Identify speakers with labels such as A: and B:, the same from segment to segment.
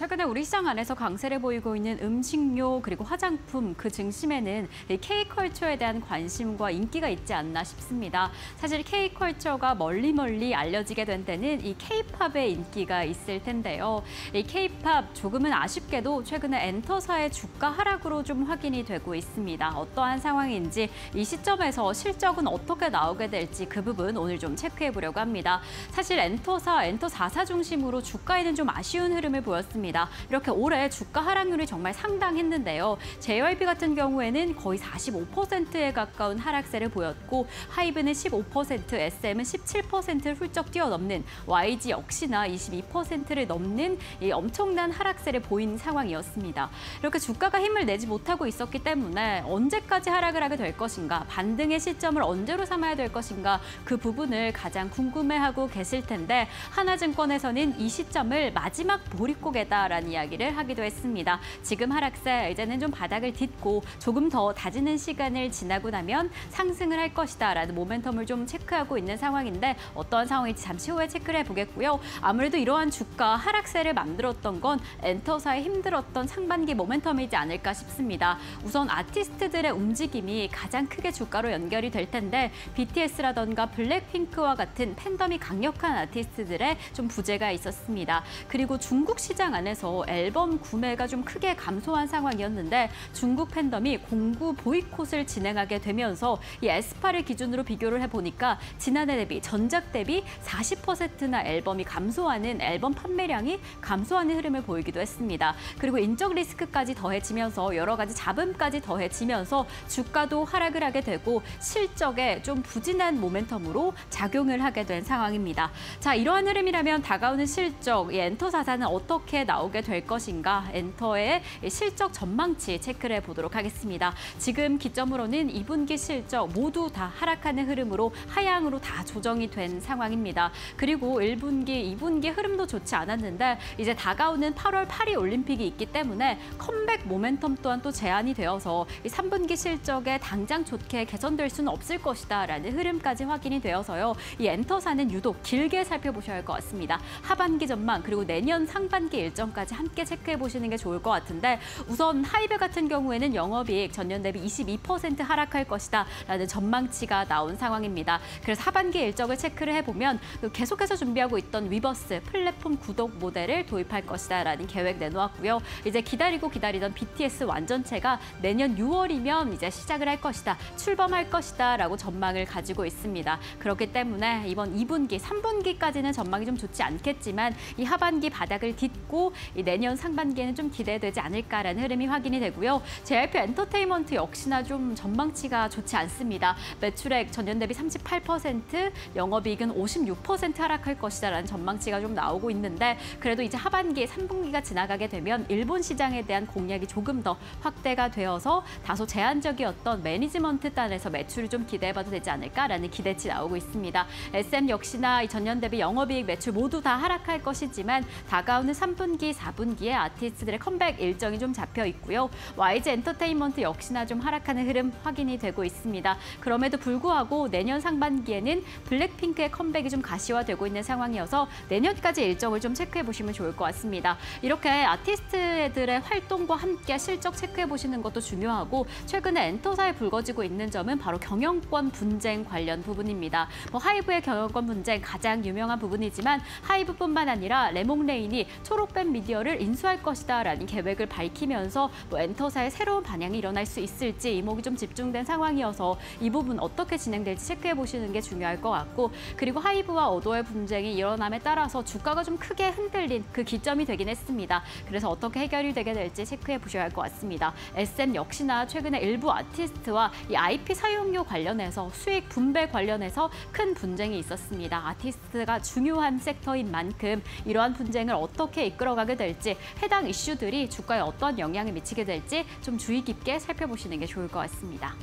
A: 최근에 우리 시장 안에서 강세를 보이고 있는 음식료 그리고 화장품 그 증심에는 K컬처에 대한 관심과 인기가 있지 않나 싶습니다. 사실 K컬처가 멀리 멀리 알려지게 된 데는 이 K팝의 인기가 있을 텐데요. 이 K팝 조금은 아쉽게도 최근에 엔터사의 주가 하락으로 좀 확인이 되고 있습니다. 어떠한 상황인지 이 시점에서 실적은 어떻게 나오게 될지 그 부분 오늘 좀 체크해 보려고 합니다. 사실 엔터사, 엔터 4사 중심으로 주가에는 좀 아쉬운 흐름을 보였습니다. 이렇게 올해 주가 하락률이 정말 상당했는데요. JYP 같은 경우에는 거의 45%에 가까운 하락세를 보였고 하이브는 15%, SM은 17%를 훌쩍 뛰어넘는 YG 역시나 22%를 넘는 이 엄청난 하락세를 보인 상황이었습니다. 이렇게 주가가 힘을 내지 못하고 있었기 때문에 언제까지 하락을 하게 될 것인가, 반등의 시점을 언제로 삼아야 될 것인가 그 부분을 가장 궁금해하고 계실 텐데 하나증권에서는 이 시점을 마지막 보릿고개다 라는 이야기를 하기도 했습니다. 지금 하락세 이제는 좀 바닥을 딛고 조금 더 다지는 시간을 지나고 나면 상승을 할 것이다라는 모멘텀을 좀 체크하고 있는 상황인데 어떤 상황인지 잠시 후에 체크를 해보겠고요. 아무래도 이러한 주가 하락세를 만들었던 건 엔터사의 힘들었던 상반기 모멘텀이지 않을까 싶습니다. 우선 아티스트들의 움직임이 가장 크게 주가로 연결이 될 텐데 BTS라던가 블랙핑크와 같은 팬덤이 강력한 아티스트들의 좀 부재가 있었습니다. 그리고 중국 시장 안에서 앨범 구매가 좀 크게 감소한 상황이었는데 중국 팬덤이 공구 보이콧을 진행하게 되면서 이 에스파를 기준으로 비교를 해보니까 지난해 대비 전작 대비 40%나 앨범이 감소하는 앨범 판매량이 감소하는 흐름을 보이기도 했습니다. 그리고 인적 리스크까지 더해지면서 여러 가지 잡음까지 더해지면서 주가도 하락을 하게 되고 실적에 좀 부진한 모멘텀으로 작용을 하게 된 상황입니다. 자, 이러한 흐름이라면 다가오는 실적, 이 엔터 4사는 어떻게 나오게 될 것인가? 엔터의 실적 전망치 체크를 해보도록 하겠습니다. 지금 기점으로는 2분기 실적 모두 다 하락하는 흐름으로 하향으로 다 조정이 된 상황입니다. 그리고 1분기, 2분기 흐름도 좋지 않았는데 이제 다가오는 8월 파리 올림픽이 있기 때문에 컴백 모멘텀 또한 또 제한이 되어서 3분기 실적에 당장 좋게 개선될 수는 없을 것이다 라는 흐름까지 확인이 되어서요. 이 엔터사는 유독 길게 살펴보셔야 할 것 같습니다. 하반기 전망 그리고 내년 상반기 일정 까지 함께 체크해 보시는 게 좋을 것 같은데 우선 하이브 같은 경우에는 영업이익 전년 대비 22% 하락할 것이다 라는 전망치가 나온 상황입니다. 그래서 하반기 일정을 체크를 해보면 그 계속해서 준비하고 있던 위버스 플랫폼 구독 모델을 도입할 것이다 라는 계획 내놓았고요. 이제 기다리고 기다리던 BTS 완전체가 내년 6월이면 이제 시작을 할 것이다. 출범할 것이다 라고 전망을 가지고 있습니다. 그렇기 때문에 이번 2분기, 3분기까지는 전망이 좀 좋지 않겠지만 이 하반기 바닥을 딛고 이 내년 상반기에는 좀 기대되지 않을까라는 흐름이 확인이 되고요. JYP 엔터테인먼트 역시나 좀 전망치가 좋지 않습니다. 매출액 전년 대비 38%, 영업이익은 56% 하락할 것이다라는 전망치가 좀 나오고 있는데 그래도 이제 하반기 3분기가 지나가게 되면 일본 시장에 대한 공략이 조금 더 확대가 되어서 다소 제한적이었던 매니지먼트 단에서 매출을 좀 기대해봐도 되지 않을까라는 기대치 나오고 있습니다. SM 역시나 전년 대비 영업이익 매출 모두 다 하락할 것이지만 다가오는 3분기, 4분기에 아티스트들의 컴백 일정이 좀 잡혀 있고요. YG 엔터테인먼트 역시나 좀 하락하는 흐름 확인이 되고 있습니다. 그럼에도 불구하고 내년 상반기에는 블랙핑크의 컴백이 좀 가시화되고 있는 상황이어서 내년까지 일정을 좀 체크해 보시면 좋을 것 같습니다. 이렇게 아티스트들의 활동과 함께 실적 체크해 보시는 것도 중요하고 최근에 엔터사에 불거지고 있는 점은 바로 경영권 분쟁 관련 부분입니다. 뭐 하이브의 경영권 분쟁 가장 유명한 부분이지만 하이브뿐만 아니라 래몽래인이 초록뱀 미디어를 인수할 것이다 라는 계획을 밝히면서 뭐 엔터사의 새로운 반향이 일어날 수 있을지 이목이 좀 집중된 상황이어서 이 부분 어떻게 진행될지 체크해 보시는 게 중요할 것 같고 그리고 하이브와 어도의 분쟁이 일어남에 따라서 주가가 좀 크게 흔들린 그 기점이 되긴 했습니다. 그래서 어떻게 해결이 되게 될지 체크해 보셔야 할 것 같습니다. SM 역시나 최근에 일부 아티스트와 이 IP 사용료 관련해서 수익 분배 관련해서 큰 분쟁이 있었습니다. 아티스트가 중요한 섹터인 만큼 이러한 분쟁을 어떻게 이끌어가 게 될지 해당 이슈들이 주가에 어떤 영향을 미치게 될지 좀 주의 깊게 살펴보시는 게 좋을 것 같습니다.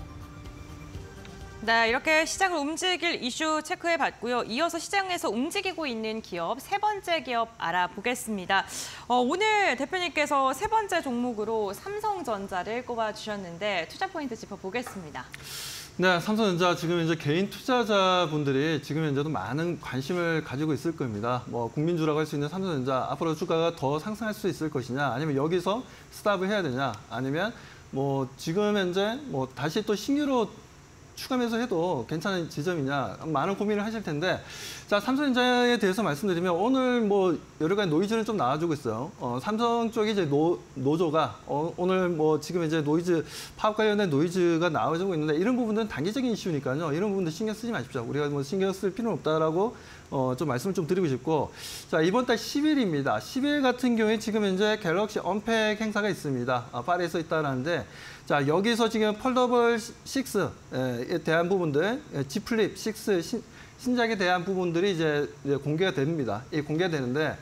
B: 네, 이렇게 시장을 움직일 이슈 체크해 봤고요. 이어서 시장에서 움직이고 있는 기업 세 번째 기업 알아보겠습니다. 어, 오늘 대표님께서 세 번째 종목으로 삼성전자를 꼽아 주셨는데 투자 포인트 짚어보겠습니다.
C: 네, 삼성전자 지금 이제 개인 투자자분들이 지금 현재도 많은 관심을 가지고 있을 겁니다. 뭐 국민주라고 할 수 있는 삼성전자 앞으로 주가가 더 상승할 수 있을 것이냐, 아니면 여기서 스탑을 해야 되냐, 아니면 뭐 지금 현재 뭐 다시 또 신규로 추가하면서 해도 괜찮은 지점이냐 많은 고민을 하실 텐데 자 삼성전자에 대해서 말씀드리면 오늘 뭐 여러 가지 노이즈는 좀 나와주고 있어요. 어, 삼성 쪽이 이제 노, 노조가 어, 오늘 뭐 지금 이제 노이즈 파업 관련된 노이즈가 나와주고 있는데 이런 부분들은 단기적인 이슈니까요. 이런 부분들 신경 쓰지 마십시오. 우리가 뭐 신경 쓸 필요는 없다라고 어, 좀 말씀을 좀 드리고 싶고 자 이번 달 10일입니다. 10일 같은 경우에 지금 현재 갤럭시 언팩 행사가 있습니다. 아, 파리에서 있다라는데 자 여기서 지금 폴더블 6에 대한 부분들, Z 플립 6 신, 신작에 대한 부분들이 이제 공개가 됩니다. 이 공개가 되는데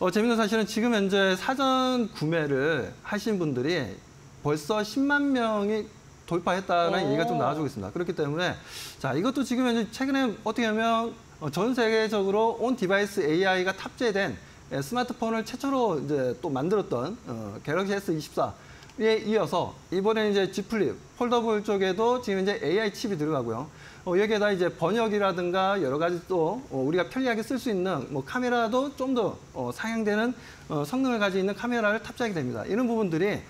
C: 어, 재밌는 사실은 지금 현재 사전 구매를 하신 분들이 벌써 10만 명이 돌파했다는
B: 오.
C: 얘기가 좀 나와주고 있습니다. 그렇기 때문에 자 이것도 지금 현재 최근에 어떻게 보면 어, 전 세계적으로 on-device AI가 탑재된 예, 스마트폰을 최초로 이제 또 만들었던 어, 갤럭시 S24 에 이어서 이번에 이제 Z Flip foldable 쪽에도 지금 이제 AI 칩이 들어가고요. 어, 여기에다 이제 번역이라든가 여러 가지 또 어, 우리가 편리하게 쓸 수 있는 뭐 카메라도 좀더 어, 상향되는 어, 성능을 가지고 있는 카메라를 탑재하게 됩니다. 이런 부분들이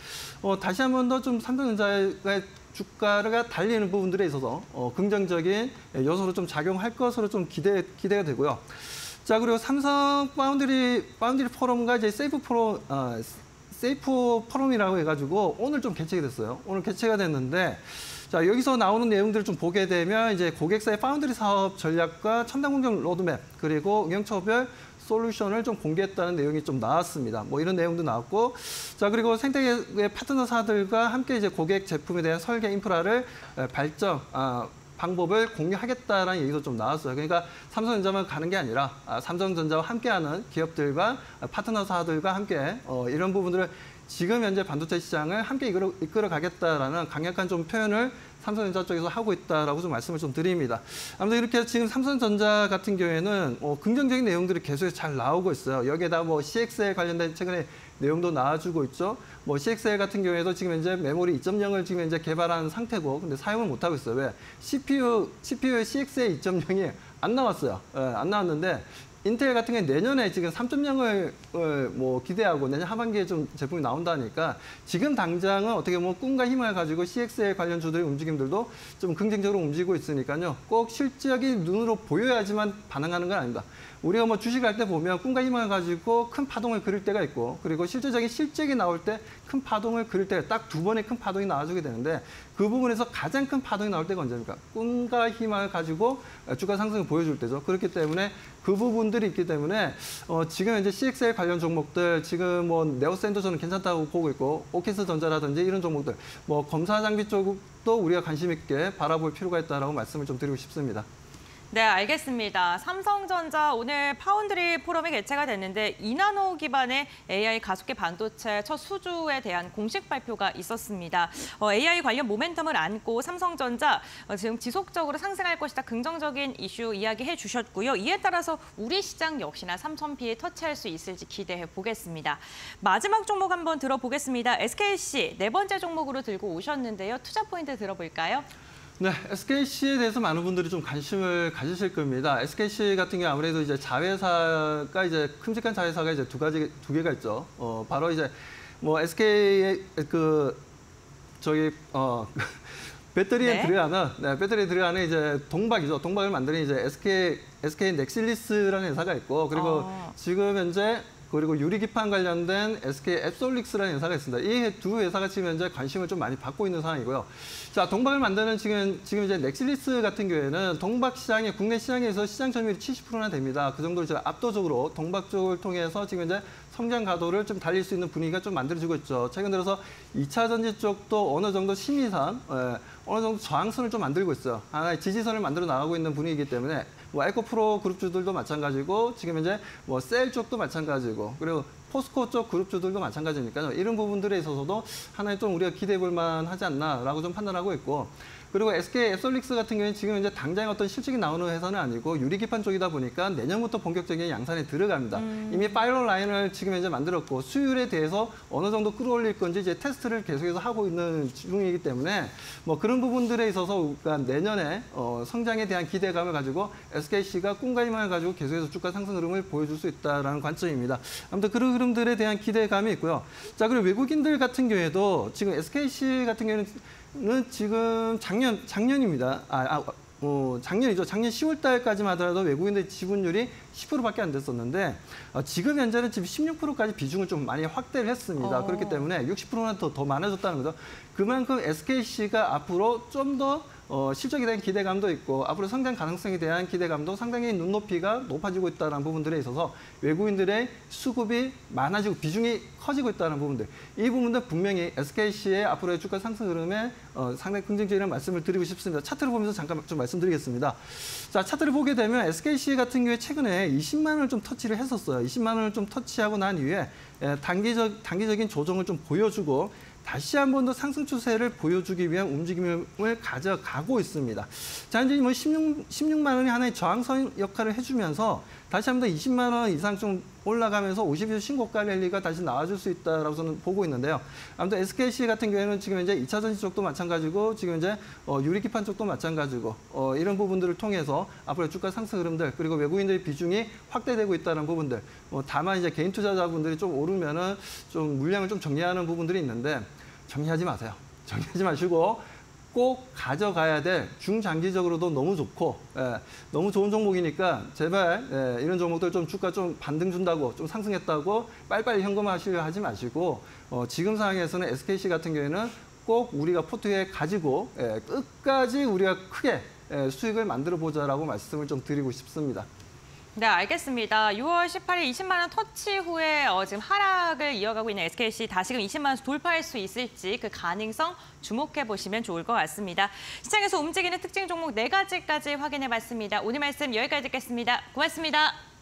C: 어, 다시 한 번 더 좀 삼성전자의 주가가 달리는 부분들에 있어서 어, 긍정적인 요소로 좀 작용할 것으로 좀 기대, 기대가 되고요. 자, 그리고 삼성 파운드리, 파운드리 포럼과 이제 SAFE 포럼, 어, SAFE 포럼이라고 해가지고 오늘 좀 개최가 됐어요. 오늘 개최가 됐는데 자, 여기서 나오는 내용들을 좀 보게 되면 이제 고객사의 파운드리 사업 전략과 첨단 공정 로드맵 그리고 응용처별 솔루션을 좀 공개했다는 내용이 좀 나왔습니다. 뭐 이런 내용도 나왔고, 자 그리고 생태계 파트너사들과 함께 이제 고객 제품에 대한 설계 인프라를 에, 발전 아, 방법을 공유하겠다라는 얘기도 좀 나왔어요. 그러니까 삼성전자만 가는 게 아니라 아, 삼성전자와 함께하는 기업들과 아, 파트너사들과 함께 어, 이런 부분들을 지금 현재 반도체 시장을 함께 이끌어, 이끌어 가겠다라는 강력한 좀 표현을 삼성전자 쪽에서 하고 있다라고 좀 말씀을 좀 드립니다. 아무튼 이렇게 지금 삼성전자 같은 경우에는 어, 긍정적인 내용들이 계속 잘 나오고 있어요. 여기에다 뭐 CX에 관련된 최근에 내용도 나와주고 있죠. 뭐 CXL 같은 경우에도 지금 현재 메모리 2.0을 지금 현재 개발한 상태고, 근데 사용을 못 하고 있어요. 왜? CPU CPU의 CXL 2.0이 안 나왔어요. 예, 안 나왔는데 인텔 같은 경우에 내년에 지금 3.0을 뭐 기대하고 내년 하반기에 좀 제품이 나온다니까 지금 당장은 어떻게 보면 꿈과 희망을 가지고 CXL 관련 주들의 움직임들도 좀 긍정적으로 움직이고 있으니까요. 꼭 실적이 눈으로 보여야지만 반응하는 건 아닙니다. 우리가 뭐 주식할 때 보면 꿈과 희망을 가지고 큰 파동을 그릴 때가 있고 그리고 실질적인 실적이 나올 때 큰 파동을 그릴 때 딱 두 번의 큰 파동이 나와주게 되는데 그 부분에서 가장 큰 파동이 나올 때가 언제입니까? 꿈과 희망을 가지고 주가 상승을 보여줄 때죠. 그렇기 때문에 그 부분들이 있기 때문에 어, 지금 이제 CXL 관련 종목들 지금 뭐 네오센도 저는 괜찮다고 보고 있고 오키스 전자라든지 이런 종목들 뭐 검사 장비 쪽도 우리가 관심 있게 바라볼 필요가 있다라고 말씀을 좀 드리고 싶습니다.
B: 네, 알겠습니다. 삼성전자 오늘 파운드리 포럼이 개최가 됐는데 이나노 기반의 AI 가속기 반도체 첫 수주에 대한 공식 발표가 있었습니다. 어, AI 관련 모멘텀을 안고 삼성전자 어, 지금 지속적으로 상승할 것이다 긍정적인 이슈 이야기해 주셨고요. 이에 따라서 우리 시장 역시나 삼천피에 터치할 수 있을지 기대해 보겠습니다. 마지막 종목 한번 들어보겠습니다. SKC 네 번째 종목으로 들고 오셨는데요. 투자 포인트 들어볼까요?
C: 네, SKC에 대해서 많은 분들이 좀 관심을 가지실 겁니다. SKC 같은 경우 아무래도 이제 자회사가 이제 큼직한 자회사가 이제 두 가지 두 개가 있죠. 어, 바로 이제 뭐 SK의 그 저기 어 배터리에
B: 네.
C: 들어가는 네, 배터리에 들어가는 이제 동박이죠. 동박을 만드는 이제 SK SK 넥실리스라는 회사가 있고 그리고
B: 아.
C: 지금 현재 그리고 유리기판 관련된 SK 앱솔릭스라는 회사가 있습니다. 이 두 회사가 지금 현재 관심을 좀 많이 받고 있는 상황이고요. 자, 동박을 만드는 지금 지금 이제 넥실리스 같은 경우에는 동박 시장에 국내 시장에서 시장 점유율이 70%나 됩니다. 그 정도로 이제 압도적으로 동박 쪽을 통해서 지금 이제 성장 가도를 좀 달릴 수 있는 분위기가 좀 만들어지고 있죠. 최근 들어서 2차 전지 쪽도 어느 정도 심리선, 예, 어느 정도 저항선을 좀 만들고 있어요. 하나의 지지선을 만들어 나가고 있는 분위기이기 때문에 뭐 에코프로 그룹주들도 마찬가지고 지금 현재 뭐셀 쪽도 마찬가지고 그리고 포스코 쪽 그룹주들도 마찬가지니까요. 이런 부분들에 있어서도 하나의 좀 우리가 기대해 볼 만하지 않나라고 좀 판단하고 있고 그리고 SK 앱솔릭스 같은 경우는 지금 이제 당장 어떤 실적이 나오는 회사는 아니고 유리기판 쪽이다 보니까 내년부터 본격적인 양산에 들어갑니다. 이미 파이럴 라인을 지금 이제 만들었고 수율에 대해서 어느 정도 끌어올릴 건지 이제 테스트를 계속해서 하고 있는 중이기 때문에 뭐 그런 부분들에 있어서 그러니까 내년에 어, 성장에 대한 기대감을 가지고 SKC가 꿈과 희망을 가지고 계속해서 주가 상승 흐름을 보여줄 수 있다라는 관점입니다. 아무튼 그런 흐름들에 대한 기대감이 있고요. 자 그리고 외국인들 같은 경우에도 지금 SKC 같은 경우는 지금 작년 작년입니다. 아, 아 어, 작년이죠. 작년 10월 달까지만 하더라도 외국인들 지분율이 10%밖에 안 됐었는데 어, 지금 현재는 지금 16%까지 비중을 좀 많이 확대를 했습니다.
B: 어.
C: 그렇기 때문에 60%나 더, 더 많아졌다는 거죠. 그만큼 SKC가 앞으로 좀더 어, 실적에 대한 기대감도 있고 앞으로 성장 가능성에 대한 기대감도 상당히 눈높이가 높아지고 있다는 부분들에 있어서 외국인들의 수급이 많아지고 비중이 커지고 있다는 부분들 이 부분들 분명히 SKC의 앞으로의 주가 상승 흐름에 어, 상당히 긍정적인 말씀을 드리고 싶습니다. 차트를 보면서 잠깐 좀 말씀드리겠습니다. 자 차트를 보게 되면 SKC 같은 경우에 최근에 20만 원을 좀 터치를 했었어요. 20만 원을 좀 터치하고 난 이후에 예, 단기적 단기적인 조정을 좀 보여주고 다시 한 번 더 상승 추세를 보여주기 위한 움직임을 가져가고 있습니다. 자, 이제 뭐 16, 16만 원이 하나의 저항선 역할을 해주면서 다시 한번더 20만 원 이상 좀 올라가면서 50일 신고가 랠리가 다시 나와줄 수 있다라고 저는 보고 있는데요. 아무튼 SKC 같은 경우에는 지금 이제 2차 전지 쪽도 마찬가지고 지금 이제 어, 유리기판 쪽도 마찬가지고 어, 이런 부분들을 통해서 앞으로 주가 상승 흐름들 그리고 외국인들의 비중이 확대되고 있다는 부분들 어, 다만 이제 개인 투자자분들이 좀 오르면은 좀 물량을 좀 정리하는 부분들이 있는데 정리하지 마세요. 정리하지 마시고 꼭 가져가야 될 중장기적으로도 너무 좋고 예, 너무 좋은 종목이니까 제발 예, 이런 종목들 좀 주가 좀 반등 준다고 좀 상승했다고 빨리빨리 현금화하시려 하지 마시고 어, 지금 상황에서는 SKC 같은 경우에는 꼭 우리가 포트에 가지고 예, 끝까지 우리가 크게 예, 수익을 만들어 보자라고 말씀을 좀 드리고 싶습니다.
B: 네, 알겠습니다. 6월 18일 20만 원 터치 후에 어, 지금 하락을 이어가고 있는 SKC 다시금 20만 원 돌파할 수 있을지 그 가능성 주목해 보시면 좋을 것 같습니다. 시장에서 움직이는 특징 종목 네가지까지 확인해 봤습니다. 오늘 말씀 여기까지 듣겠습니다. 고맙습니다.